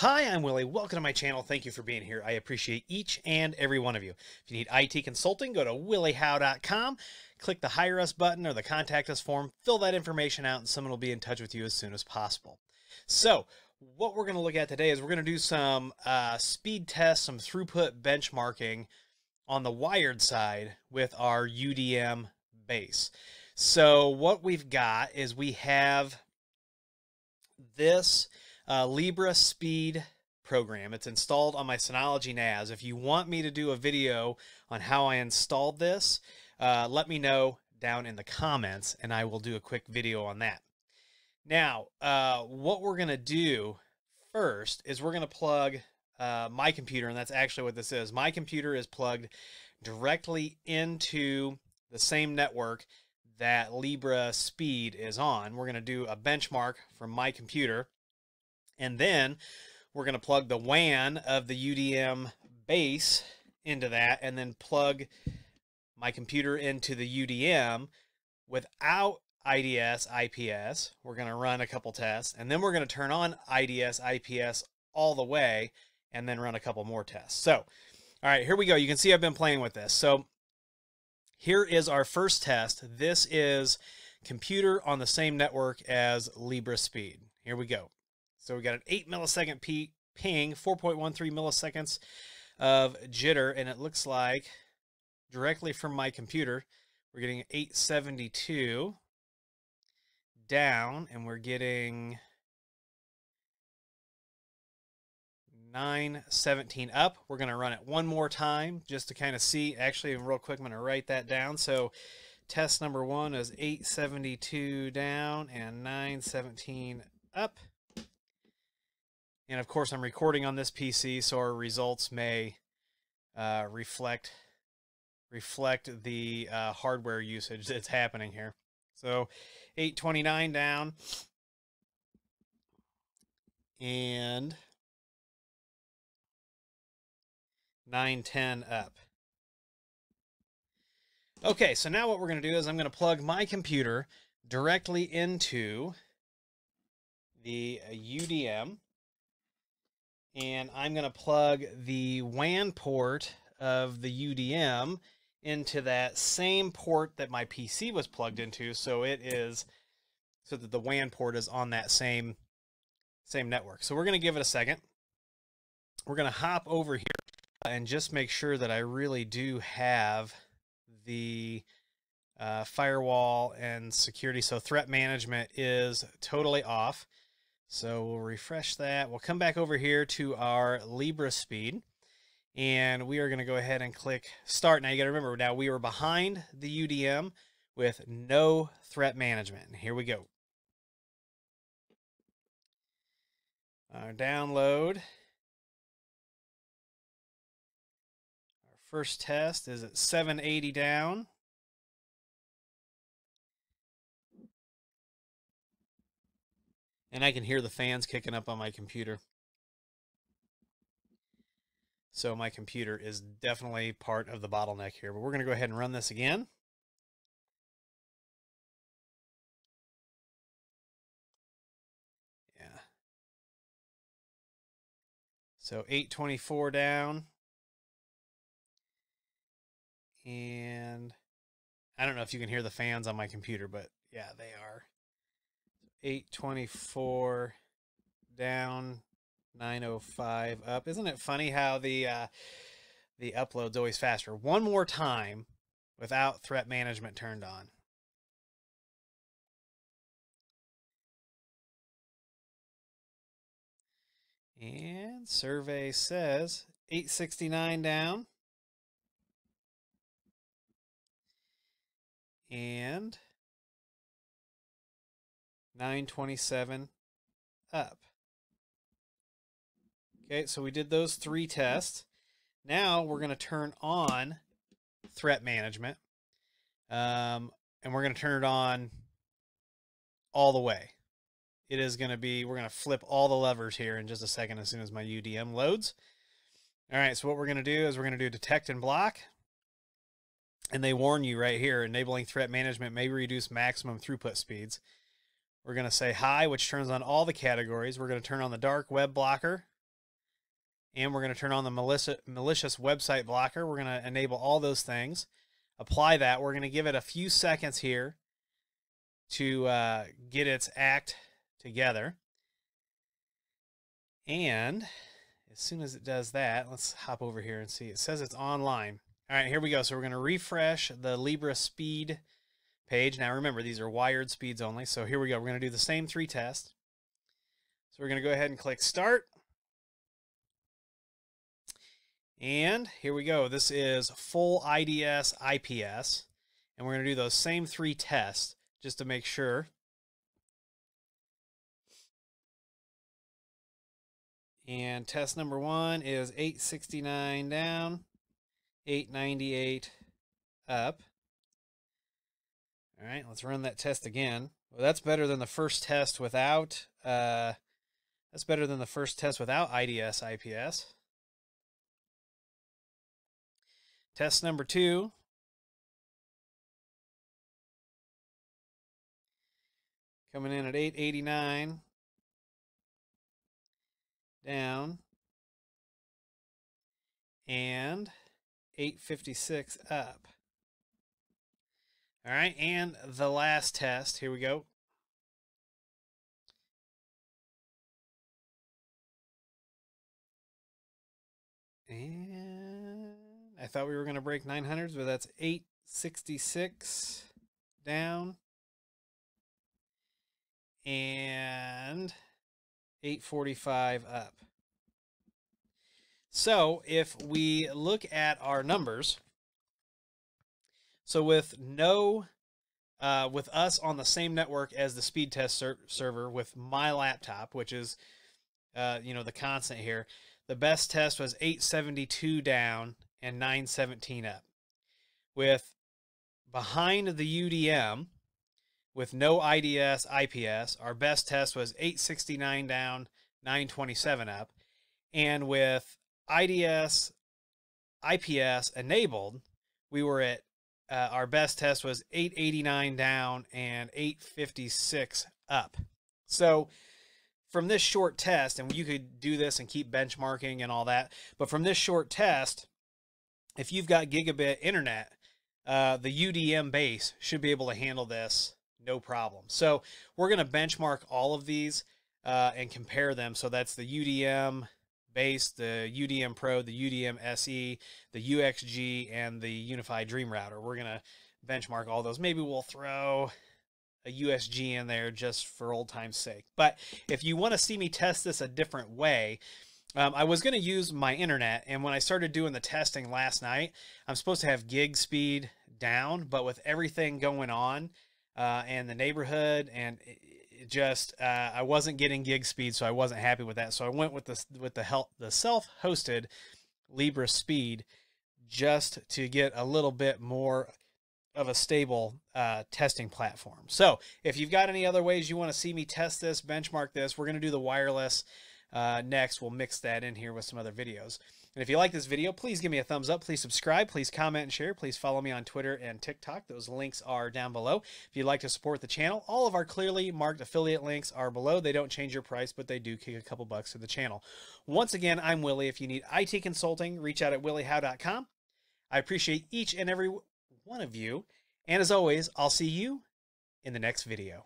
Hi, I'm Willie. Welcome to my channel. Thank you for being here. I appreciate each and every one of you. If you need IT consulting, go to williehowe.com, click the Hire Us button or the Contact Us form, fill that information out, and someone will be in touch with you as soon as possible. So, what we're going to look at today is we're going to do some uh, speed tests, some throughput benchmarking on the wired side with our UDM base. So, what we've got is we have this uh, LibreSpeed program. It's installed on my Synology NAS. If you want me to do a video on how I installed this, uh, let me know down in the comments and I will do a quick video on that. Now, uh, what we're going to do first is we're going to plug uh, my computer, and that's actually what this is. My computer is plugged directly into the same network that LibreSpeed is on. We're going to do a benchmark from my computer and then we're going to plug the WAN of the UDM base into that and then plug my computer into the UDM without IDS IPS. We're going to run a couple tests and then we're going to turn on IDS IPS all the way and then run a couple more tests. So, all right, here we go. You can see I've been playing with this. So, here is our first test. This is computer on the same network as LibreSpeed. Here we go. So we got an 8 millisecond ping, 4.13 milliseconds of jitter, and it looks like directly from my computer, we're getting 872 down, and we're getting 917 up. We're going to run it one more time just to kind of see. Actually, real quick, I'm going to write that down. So test number one is 872 down and 917 up. And of course, I'm recording on this PC, so our results may uh, reflect reflect the uh, hardware usage that's happening here. So 829 down and 910 up. Okay, so now what we're going to do is I'm going to plug my computer directly into the UDM uh, and I'm going to plug the WAN port of the UDM into that same port that my PC was plugged into so it is so that the WAN port is on that same same network. So we're going to give it a second. We're going to hop over here and just make sure that I really do have the uh, firewall and security. So threat management is totally off. So we'll refresh that. We'll come back over here to our LibreSpeed and we are going to go ahead and click start. Now you got to remember now we were behind the UDM with no threat management. And here we go. Our download. Our first test is at 780 down. And I can hear the fans kicking up on my computer. So my computer is definitely part of the bottleneck here. But we're going to go ahead and run this again. Yeah. So 824 down. And I don't know if you can hear the fans on my computer, but yeah, they are. 824 down 905 up. Isn't it funny how the uh, the upload's always faster? One more time without threat management turned on. And survey says 869 down. And 927 up. Okay, so we did those three tests. Now we're going to turn on threat management. Um, and we're going to turn it on all the way. It is going to be, we're going to flip all the levers here in just a second as soon as my UDM loads. All right, so what we're going to do is we're going to do detect and block. And they warn you right here, enabling threat management may reduce maximum throughput speeds. We're going to say hi, which turns on all the categories. We're going to turn on the dark web blocker. and we're going to turn on the malicious, malicious website blocker. We're going to enable all those things. Apply that. We're going to give it a few seconds here to uh, get its act together. And as soon as it does that, let's hop over here and see. It says it's online. All right, here we go. So we're going to refresh the LibreSpeed page. Now remember, these are wired speeds only. So here we go. We're going to do the same three tests. So we're going to go ahead and click start. And here we go. This is full IDS IPS. And we're going to do those same three tests just to make sure. And test number one is 869 down, 898 up. All right, let's run that test again. Well, that's better than the first test without, uh, that's better than the first test without IDS IPS. Test number two. Coming in at 889. Down. And 856 up. All right, and the last test. Here we go. And I thought we were going to break 900s, but that's 866 down and 845 up. So if we look at our numbers, so with no, uh, with us on the same network as the speed test ser server with my laptop, which is, uh, you know, the constant here, the best test was 872 down and 917 up. With behind the UDM, with no IDS, IPS, our best test was 869 down, 927 up. And with IDS, IPS enabled, we were at uh, our best test was 889 down and 856 up. So from this short test, and you could do this and keep benchmarking and all that, but from this short test, if you've got gigabit internet, uh, the UDM base should be able to handle this no problem. So we're going to benchmark all of these uh, and compare them. So that's the UDM base, the UDM Pro, the UDM SE, the UXG, and the UniFi Dream Router. We're going to benchmark all those. Maybe we'll throw a USG in there just for old time's sake. But if you want to see me test this a different way, um, I was going to use my internet, and when I started doing the testing last night, I'm supposed to have gig speed down, but with everything going on uh, and the neighborhood, and just uh, I wasn't getting gig speed, so I wasn't happy with that. So I went with the with the help the self-hosted LibreSpeed just to get a little bit more of a stable uh, testing platform. So if you've got any other ways you want to see me test this, benchmark this, we're going to do the wireless uh, next. We'll mix that in here with some other videos. And if you like this video, please give me a thumbs up. Please subscribe. Please comment and share. Please follow me on Twitter and TikTok. Those links are down below. If you'd like to support the channel, all of our clearly marked affiliate links are below. They don't change your price, but they do kick a couple bucks to the channel. Once again, I'm Willie. If you need IT consulting, reach out at williehowe.com. I appreciate each and every one of you. And as always, I'll see you in the next video.